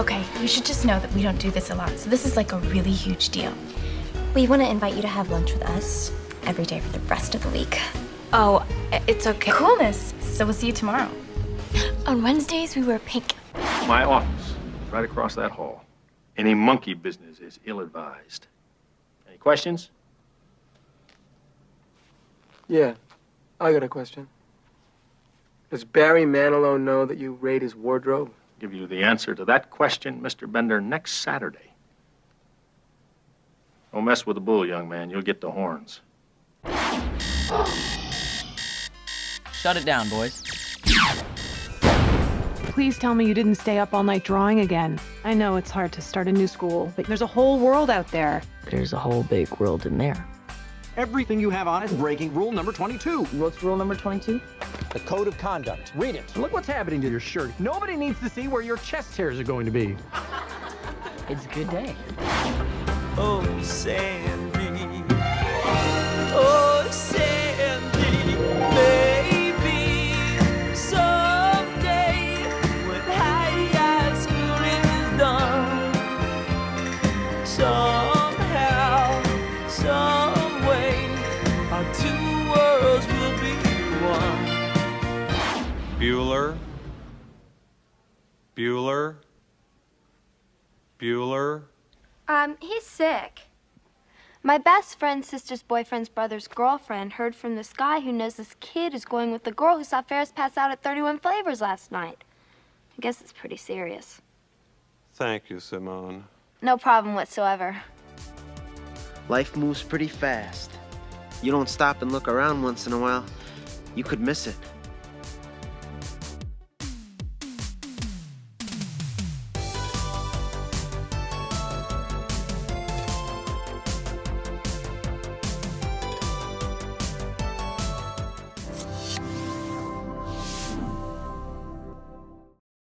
Okay, you should just know that we don't do this a lot, so this is like a really huge deal. We want to invite you to have lunch with us every day for the rest of the week. Oh, it's okay. Coolness. So we'll see you tomorrow. On Wednesdays, we wear pink. My office, right across that hall. Any monkey business is ill-advised. Any questions? Yeah, I got a question. Does Barry Manilow know that you raid his wardrobe? Give you the answer to that question, Mr. Bender, next Saturday. Don't mess with the bull, young man. You'll get the horns. Shut it down, boys. Please tell me you didn't stay up all night drawing again. I know it's hard to start a new school, but there's a whole world out there. There's a whole big world in there. Everything you have on is breaking rule number 22. What's rule number 22? The code of conduct. Read it. Look what's happening to your shirt. Nobody needs to see where your chest hairs are going to be. It's a good day. Oh, Sandy. Bueller. Bueller. Bueller. Um, he's sick. My best friend's sister's boyfriend's brother's girlfriend heard from this guy who knows this kid is going with the girl who saw Ferris pass out at 31 Flavors last night. I guess it's pretty serious. Thank you, Simone. No problem whatsoever. Life moves pretty fast. You don't stop and look around once in a while, you could miss it.